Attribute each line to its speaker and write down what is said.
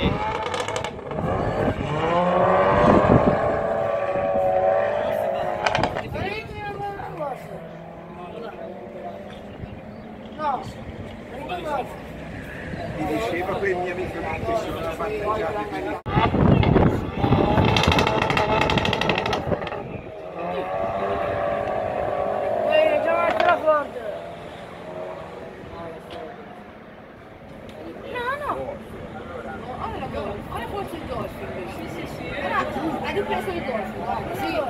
Speaker 1: Mi diceva quei miei amici che sono avvantaggiati per! No, no. 我们快活成教训的，谢谢谢。那就快说一个，行。